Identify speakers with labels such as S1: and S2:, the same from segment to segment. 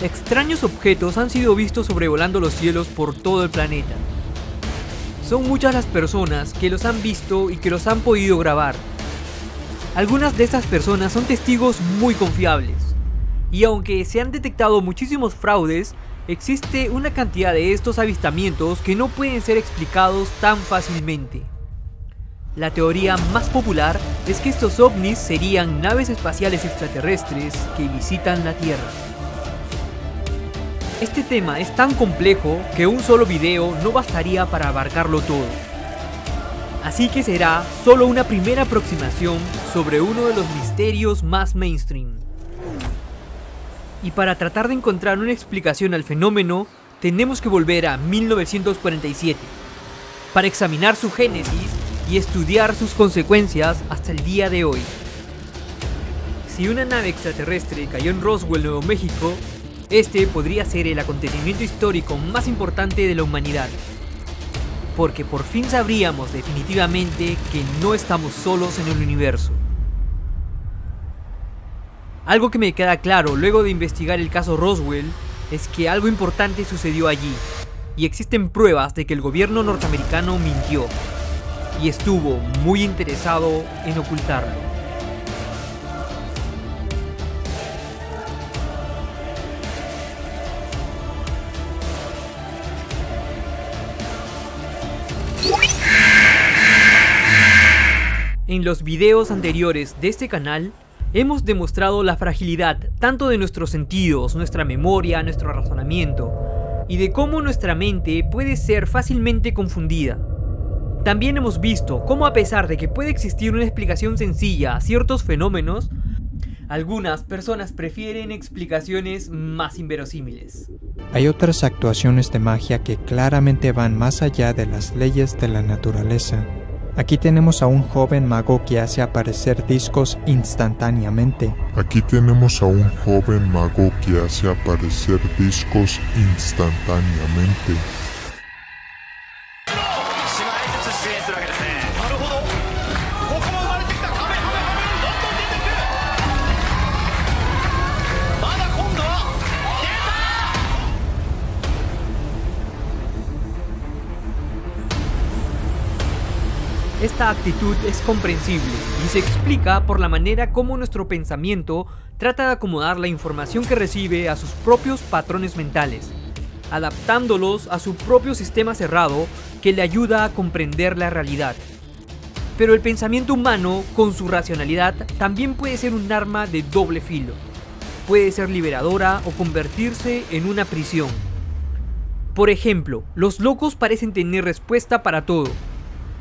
S1: extraños objetos han sido vistos sobrevolando los cielos por todo el planeta. Son muchas las personas que los han visto y que los han podido grabar. Algunas de estas personas son testigos muy confiables. Y aunque se han detectado muchísimos fraudes, existe una cantidad de estos avistamientos que no pueden ser explicados tan fácilmente. La teoría más popular es que estos ovnis serían naves espaciales extraterrestres que visitan la Tierra. Este tema es tan complejo que un solo video no bastaría para abarcarlo todo. Así que será solo una primera aproximación sobre uno de los misterios más mainstream. Y para tratar de encontrar una explicación al fenómeno, tenemos que volver a 1947, para examinar su génesis y estudiar sus consecuencias hasta el día de hoy. Si una nave extraterrestre cayó en Roswell, Nuevo México, este podría ser el acontecimiento histórico más importante de la humanidad. Porque por fin sabríamos definitivamente que no estamos solos en el universo. Algo que me queda claro luego de investigar el caso Roswell es que algo importante sucedió allí, y existen pruebas de que el gobierno norteamericano mintió, y estuvo muy interesado en ocultarlo. En los videos anteriores de este canal hemos demostrado la fragilidad tanto de nuestros sentidos, nuestra memoria, nuestro razonamiento, y de cómo nuestra mente puede ser fácilmente confundida. También hemos visto cómo a pesar de que puede existir una explicación sencilla a ciertos fenómenos, algunas personas prefieren explicaciones más inverosímiles.
S2: Hay otras actuaciones de magia que claramente van más allá de las leyes de la naturaleza. Aquí tenemos a un joven mago que hace aparecer discos instantáneamente.
S3: Aquí tenemos a un joven mago que hace aparecer discos instantáneamente.
S1: Esta actitud es comprensible y se explica por la manera como nuestro pensamiento trata de acomodar la información que recibe a sus propios patrones mentales, adaptándolos a su propio sistema cerrado que le ayuda a comprender la realidad. Pero el pensamiento humano, con su racionalidad, también puede ser un arma de doble filo. Puede ser liberadora o convertirse en una prisión. Por ejemplo, los locos parecen tener respuesta para todo,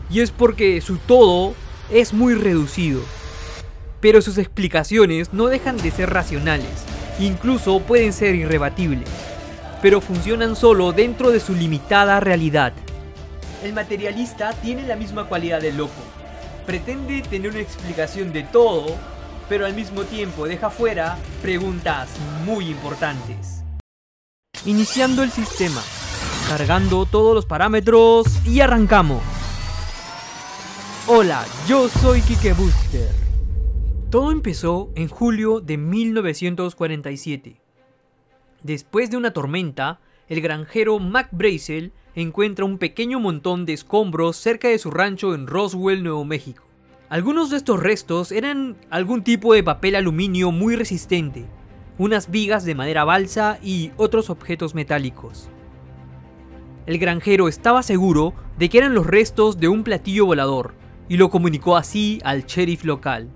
S1: y es porque su todo es muy reducido. Pero sus explicaciones no dejan de ser racionales, incluso pueden ser irrebatibles, pero funcionan solo dentro de su limitada realidad. El materialista tiene la misma cualidad del loco. Pretende tener una explicación de todo, pero al mismo tiempo deja fuera preguntas muy importantes. Iniciando el sistema, cargando todos los parámetros y arrancamos. Hola, yo soy Kike Booster. Todo empezó en julio de 1947. Después de una tormenta, el granjero Mac Brazel encuentra un pequeño montón de escombros cerca de su rancho en Roswell, Nuevo México. Algunos de estos restos eran algún tipo de papel aluminio muy resistente, unas vigas de madera balsa y otros objetos metálicos. El granjero estaba seguro de que eran los restos de un platillo volador, y lo comunicó así al sheriff local.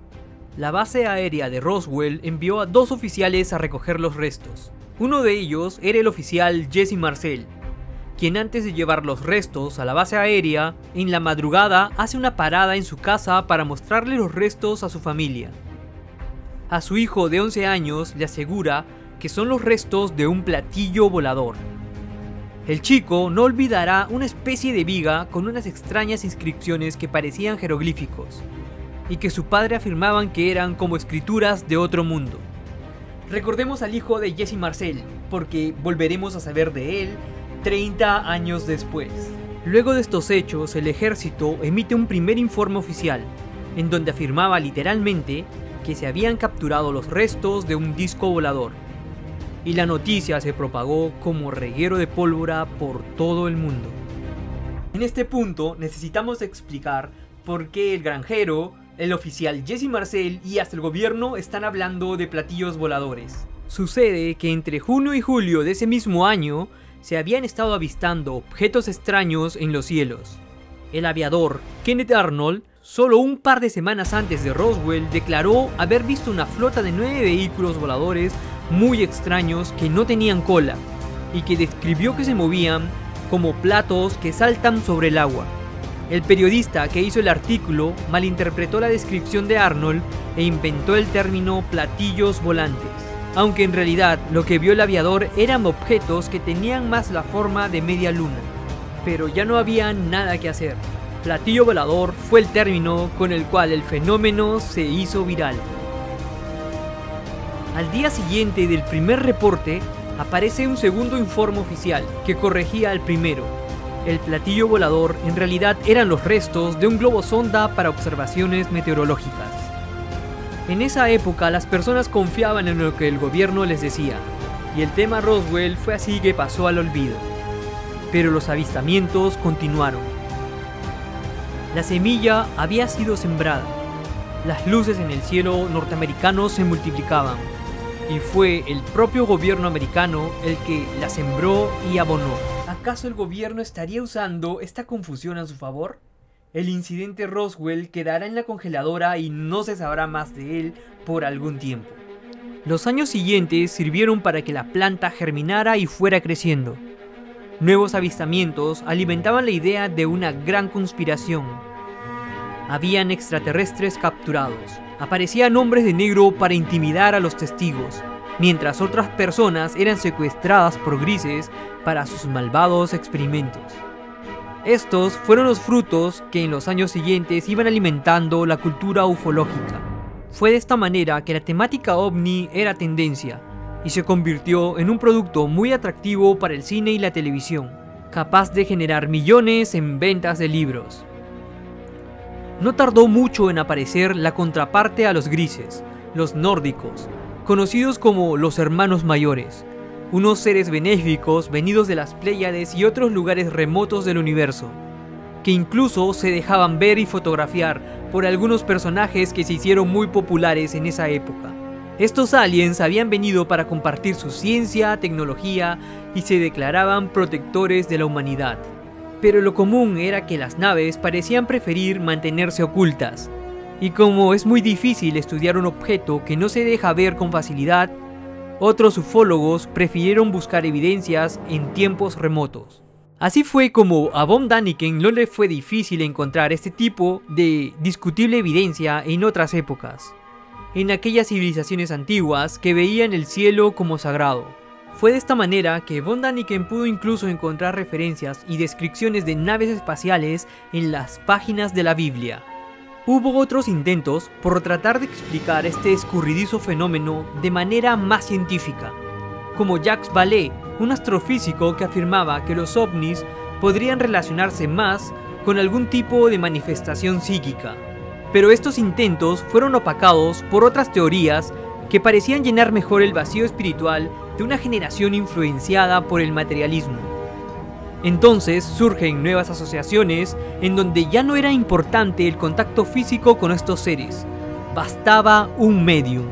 S1: La base aérea de Roswell envió a dos oficiales a recoger los restos. Uno de ellos era el oficial Jesse Marcel, quien antes de llevar los restos a la base aérea, en la madrugada hace una parada en su casa para mostrarle los restos a su familia. A su hijo de 11 años le asegura que son los restos de un platillo volador. El chico no olvidará una especie de viga con unas extrañas inscripciones que parecían jeroglíficos, y que su padre afirmaban que eran como escrituras de otro mundo. Recordemos al hijo de Jesse Marcel, porque volveremos a saber de él 30 años después. Luego de estos hechos, el ejército emite un primer informe oficial, en donde afirmaba literalmente que se habían capturado los restos de un disco volador. Y la noticia se propagó como reguero de pólvora por todo el mundo. En este punto necesitamos explicar por qué el granjero, el oficial Jesse Marcel y hasta el gobierno están hablando de platillos voladores. Sucede que entre junio y julio de ese mismo año se habían estado avistando objetos extraños en los cielos. El aviador Kenneth Arnold, solo un par de semanas antes de Roswell, declaró haber visto una flota de nueve vehículos voladores muy extraños que no tenían cola y que describió que se movían como platos que saltan sobre el agua. El periodista que hizo el artículo malinterpretó la descripción de Arnold e inventó el término platillos volantes, aunque en realidad lo que vio el aviador eran objetos que tenían más la forma de media luna. Pero ya no había nada que hacer. Platillo volador fue el término con el cual el fenómeno se hizo viral. Al día siguiente del primer reporte, aparece un segundo informe oficial que corregía al primero. El platillo volador en realidad eran los restos de un globo sonda para observaciones meteorológicas. En esa época las personas confiaban en lo que el gobierno les decía, y el tema Roswell fue así que pasó al olvido. Pero los avistamientos continuaron. La semilla había sido sembrada. Las luces en el cielo norteamericano se multiplicaban y fue el propio gobierno americano el que la sembró y abonó. ¿Acaso el gobierno estaría usando esta confusión a su favor? El incidente Roswell quedará en la congeladora y no se sabrá más de él por algún tiempo. Los años siguientes sirvieron para que la planta germinara y fuera creciendo. Nuevos avistamientos alimentaban la idea de una gran conspiración. Habían extraterrestres capturados, aparecían hombres de negro para intimidar a los testigos, mientras otras personas eran secuestradas por grises para sus malvados experimentos. Estos fueron los frutos que en los años siguientes iban alimentando la cultura ufológica. Fue de esta manera que la temática ovni era tendencia y se convirtió en un producto muy atractivo para el cine y la televisión, capaz de generar millones en ventas de libros no tardó mucho en aparecer la contraparte a los grises, los nórdicos, conocidos como los hermanos mayores, unos seres benéficos venidos de las Pléyades y otros lugares remotos del universo, que incluso se dejaban ver y fotografiar por algunos personajes que se hicieron muy populares en esa época. Estos aliens habían venido para compartir su ciencia, tecnología y se declaraban protectores de la humanidad pero lo común era que las naves parecían preferir mantenerse ocultas, y como es muy difícil estudiar un objeto que no se deja ver con facilidad, otros ufólogos prefirieron buscar evidencias en tiempos remotos. Así fue como a Von Daniken no le fue difícil encontrar este tipo de discutible evidencia en otras épocas, en aquellas civilizaciones antiguas que veían el cielo como sagrado. Fue de esta manera que von Daniken pudo incluso encontrar referencias y descripciones de naves espaciales en las páginas de la Biblia. Hubo otros intentos por tratar de explicar este escurridizo fenómeno de manera más científica, como Jacques Vallée, un astrofísico que afirmaba que los ovnis podrían relacionarse más con algún tipo de manifestación psíquica. Pero estos intentos fueron opacados por otras teorías que parecían llenar mejor el vacío espiritual de una generación influenciada por el materialismo. Entonces surgen nuevas asociaciones en donde ya no era importante el contacto físico con estos seres, bastaba un medium.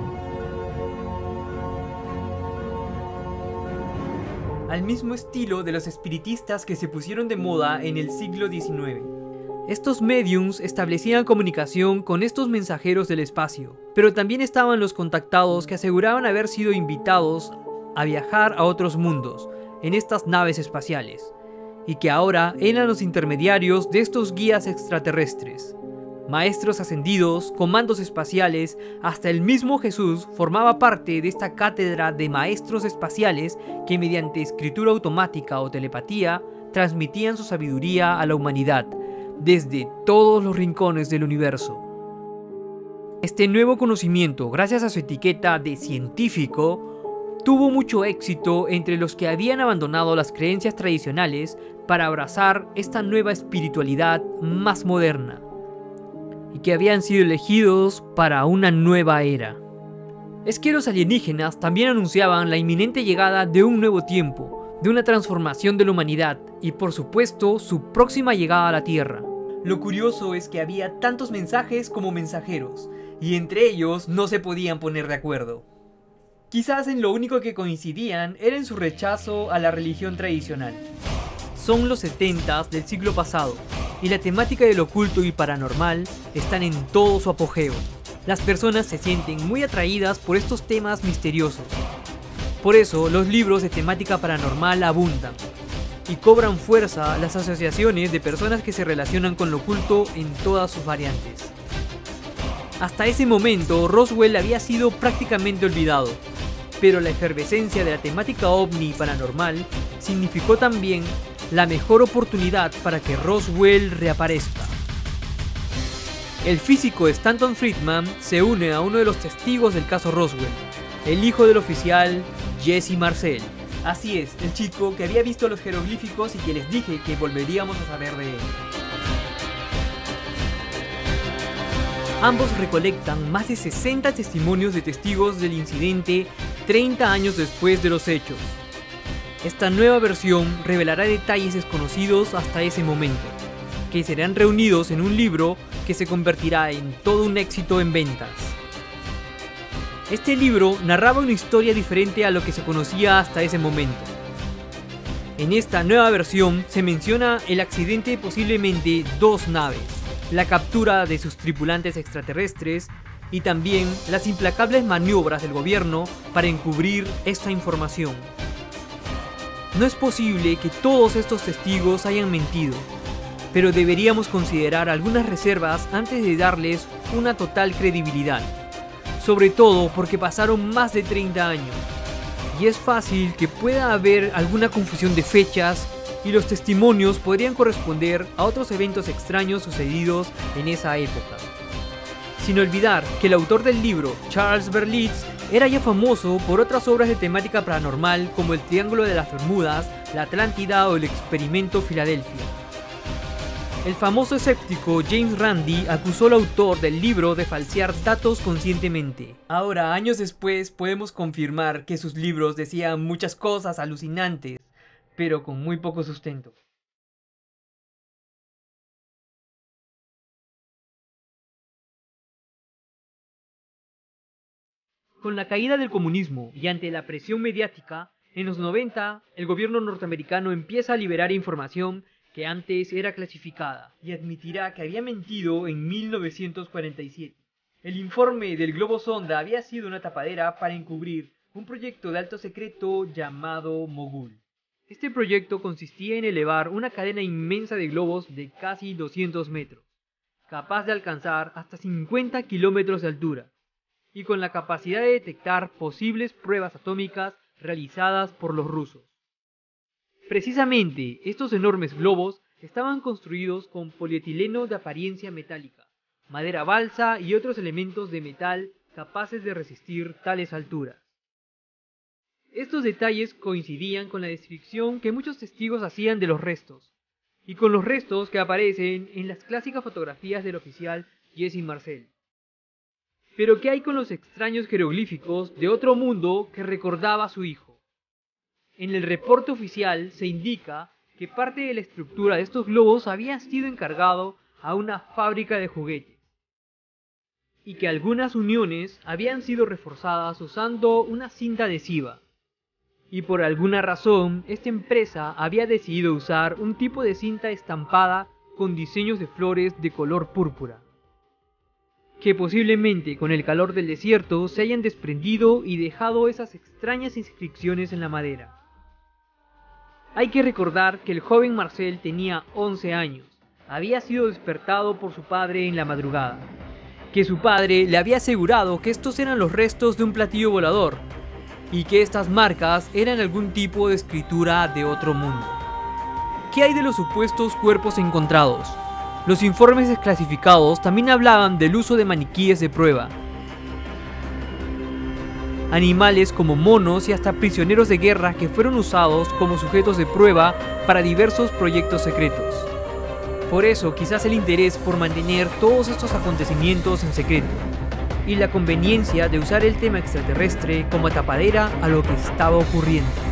S1: Al mismo estilo de los espiritistas que se pusieron de moda en el siglo XIX. Estos mediums establecían comunicación con estos mensajeros del espacio, pero también estaban los contactados que aseguraban haber sido invitados a viajar a otros mundos en estas naves espaciales, y que ahora eran los intermediarios de estos guías extraterrestres. Maestros ascendidos, comandos espaciales, hasta el mismo Jesús formaba parte de esta cátedra de maestros espaciales que mediante escritura automática o telepatía transmitían su sabiduría a la humanidad desde todos los rincones del universo. Este nuevo conocimiento, gracias a su etiqueta de científico, tuvo mucho éxito entre los que habían abandonado las creencias tradicionales para abrazar esta nueva espiritualidad más moderna y que habían sido elegidos para una nueva era. es que los alienígenas también anunciaban la inminente llegada de un nuevo tiempo, de una transformación de la humanidad y por supuesto su próxima llegada a la Tierra. Lo curioso es que había tantos mensajes como mensajeros, y entre ellos no se podían poner de acuerdo. Quizás en lo único que coincidían era en su rechazo a la religión tradicional. Son los 70 del siglo pasado, y la temática del oculto y paranormal están en todo su apogeo. Las personas se sienten muy atraídas por estos temas misteriosos. Por eso los libros de temática paranormal abundan, y cobran fuerza las asociaciones de personas que se relacionan con lo oculto en todas sus variantes. Hasta ese momento, Roswell había sido prácticamente olvidado, pero la efervescencia de la temática ovni paranormal significó también la mejor oportunidad para que Roswell reaparezca. El físico Stanton Friedman se une a uno de los testigos del caso Roswell, el hijo del oficial Jesse Marcel. Así es, el chico que había visto los jeroglíficos y que les dije que volveríamos a saber de él. Ambos recolectan más de 60 testimonios de testigos del incidente 30 años después de los hechos. Esta nueva versión revelará detalles desconocidos hasta ese momento, que serán reunidos en un libro que se convertirá en todo un éxito en ventas. Este libro narraba una historia diferente a lo que se conocía hasta ese momento. En esta nueva versión se menciona el accidente de posiblemente dos naves, la captura de sus tripulantes extraterrestres y también las implacables maniobras del gobierno para encubrir esta información. No es posible que todos estos testigos hayan mentido, pero deberíamos considerar algunas reservas antes de darles una total credibilidad, sobre todo porque pasaron más de 30 años, y es fácil que pueda haber alguna confusión de fechas y los testimonios podrían corresponder a otros eventos extraños sucedidos en esa época. Sin olvidar que el autor del libro, Charles Berlitz, era ya famoso por otras obras de temática paranormal como El Triángulo de las Bermudas, La Atlántida o El Experimento Filadelfia. El famoso escéptico James Randi acusó al autor del libro de falsear datos conscientemente. Ahora, años después, podemos confirmar que sus libros decían muchas cosas alucinantes, pero con muy poco sustento. Con la caída del comunismo y ante la presión mediática, en los 90 el gobierno norteamericano empieza a liberar información que antes era clasificada y admitirá que había mentido en 1947. El informe del globo sonda había sido una tapadera para encubrir un proyecto de alto secreto llamado Mogul. Este proyecto consistía en elevar una cadena inmensa de globos de casi 200 metros, capaz de alcanzar hasta 50 kilómetros de altura, y con la capacidad de detectar posibles pruebas atómicas realizadas por los rusos. Precisamente estos enormes globos estaban construidos con polietileno de apariencia metálica, madera balsa y otros elementos de metal capaces de resistir tales alturas. Estos detalles coincidían con la descripción que muchos testigos hacían de los restos, y con los restos que aparecen en las clásicas fotografías del oficial Jesse Marcel. Pero ¿qué hay con los extraños jeroglíficos de otro mundo que recordaba a su hijo? En el reporte oficial se indica que parte de la estructura de estos globos había sido encargado a una fábrica de juguetes y que algunas uniones habían sido reforzadas usando una cinta adhesiva. Y por alguna razón, esta empresa había decidido usar un tipo de cinta estampada con diseños de flores de color púrpura que posiblemente con el calor del desierto se hayan desprendido y dejado esas extrañas inscripciones en la madera. Hay que recordar que el joven Marcel tenía 11 años, había sido despertado por su padre en la madrugada, que su padre le había asegurado que estos eran los restos de un platillo volador y que estas marcas eran algún tipo de escritura de otro mundo. ¿Qué hay de los supuestos cuerpos encontrados? Los informes desclasificados también hablaban del uso de maniquíes de prueba. Animales como monos y hasta prisioneros de guerra que fueron usados como sujetos de prueba para diversos proyectos secretos. Por eso quizás el interés por mantener todos estos acontecimientos en secreto. y la conveniencia de usar el tema extraterrestre como tapadera a lo que estaba ocurriendo.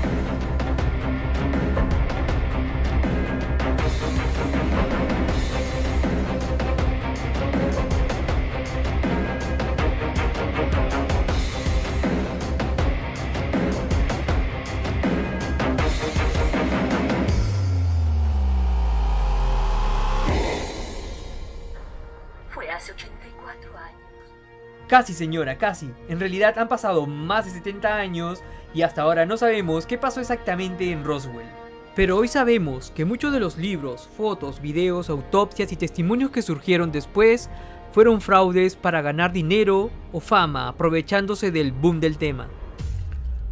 S1: Casi señora, casi. En realidad han pasado más de 70 años y hasta ahora no sabemos qué pasó exactamente en Roswell. Pero hoy sabemos que muchos de los libros, fotos, videos, autopsias y testimonios que surgieron después fueron fraudes para ganar dinero o fama aprovechándose del boom del tema.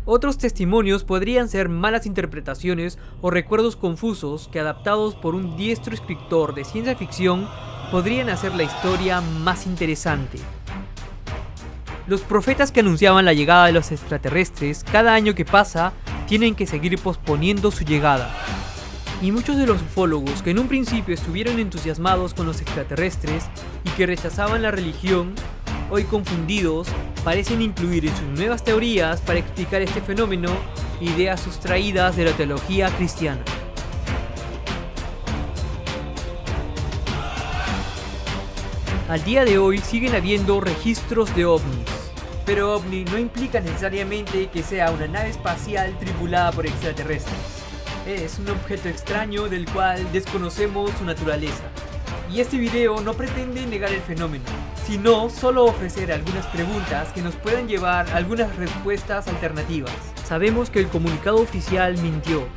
S1: Otros testimonios podrían ser malas interpretaciones o recuerdos confusos que adaptados por un diestro escritor de ciencia ficción podrían hacer la historia más interesante. Los profetas que anunciaban la llegada de los extraterrestres, cada año que pasa, tienen que seguir posponiendo su llegada. Y muchos de los ufólogos que en un principio estuvieron entusiasmados con los extraterrestres y que rechazaban la religión, hoy confundidos, parecen incluir en sus nuevas teorías para explicar este fenómeno ideas sustraídas de la teología cristiana. Al día de hoy siguen habiendo registros de ovnis, pero ovni no implica necesariamente que sea una nave espacial tripulada por extraterrestres. Es un objeto extraño del cual desconocemos su naturaleza. Y este video no pretende negar el fenómeno, sino solo ofrecer algunas preguntas que nos puedan llevar a algunas respuestas alternativas. Sabemos que el comunicado oficial mintió,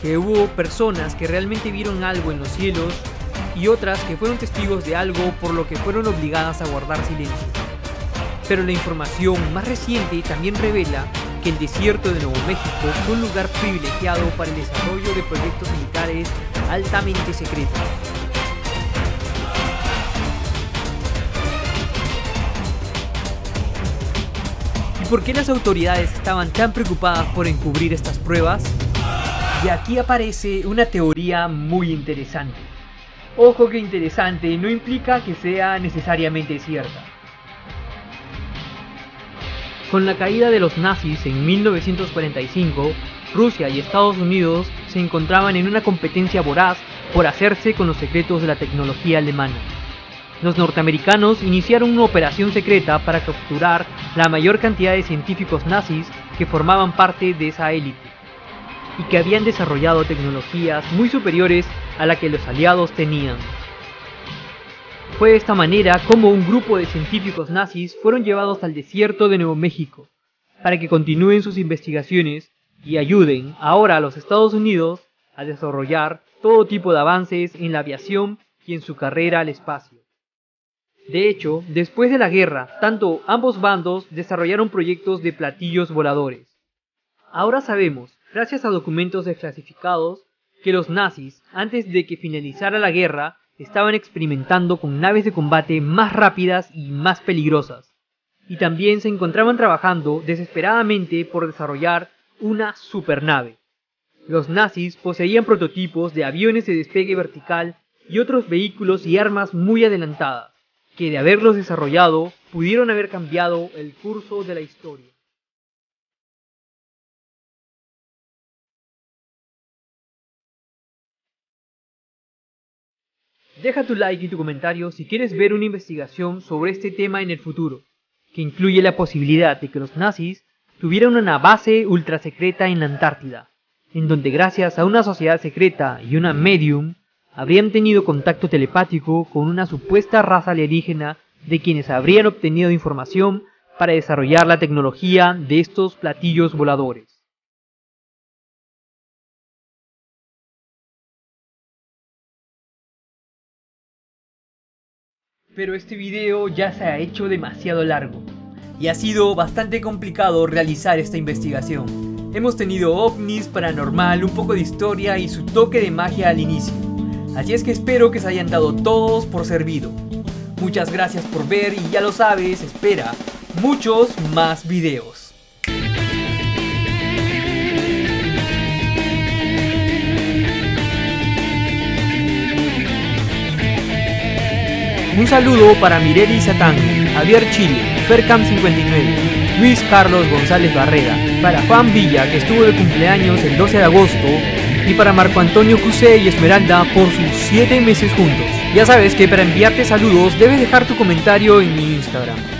S1: que hubo personas que realmente vieron algo en los cielos y otras que fueron testigos de algo por lo que fueron obligadas a guardar silencio pero la información más reciente también revela que el desierto de Nuevo México fue un lugar privilegiado para el desarrollo de proyectos militares altamente secretos. ¿Y por qué las autoridades estaban tan preocupadas por encubrir estas pruebas? Y aquí aparece una teoría muy interesante. Ojo que interesante no implica que sea necesariamente cierta. Con la caída de los nazis en 1945, Rusia y Estados Unidos se encontraban en una competencia voraz por hacerse con los secretos de la tecnología alemana. Los norteamericanos iniciaron una operación secreta para capturar la mayor cantidad de científicos nazis que formaban parte de esa élite y que habían desarrollado tecnologías muy superiores a la que los aliados tenían. Fue de esta manera como un grupo de científicos nazis fueron llevados al desierto de Nuevo México para que continúen sus investigaciones y ayuden ahora a los Estados Unidos a desarrollar todo tipo de avances en la aviación y en su carrera al espacio. De hecho, después de la guerra, tanto ambos bandos desarrollaron proyectos de platillos voladores. Ahora sabemos, gracias a documentos desclasificados, que los nazis, antes de que finalizara la guerra, estaban experimentando con naves de combate más rápidas y más peligrosas, y también se encontraban trabajando desesperadamente por desarrollar una supernave. Los nazis poseían prototipos de aviones de despegue vertical y otros vehículos y armas muy adelantadas, que de haberlos desarrollado pudieron haber cambiado el curso de la historia. Deja tu like y tu comentario si quieres ver una investigación sobre este tema en el futuro, que incluye la posibilidad de que los nazis tuvieran una base ultra secreta en la Antártida, en donde gracias a una sociedad secreta y una medium habrían tenido contacto telepático con una supuesta raza alienígena de quienes habrían obtenido información para desarrollar la tecnología de estos platillos voladores. Pero este video ya se ha hecho demasiado largo y ha sido bastante complicado realizar esta investigación. Hemos tenido ovnis, paranormal, un poco de historia y su toque de magia al inicio. Así es que espero que se hayan dado todos por servido. Muchas gracias por ver y ya lo sabes, espera muchos más videos. Un saludo para Mireli Satán, Javier Chile, Fercam59, Luis Carlos González Barrera, para Juan Villa que estuvo de cumpleaños el 12 de agosto y para Marco Antonio Cusé y Esmeralda por sus 7 meses juntos. Ya sabes que para enviarte saludos debes dejar tu comentario en mi Instagram.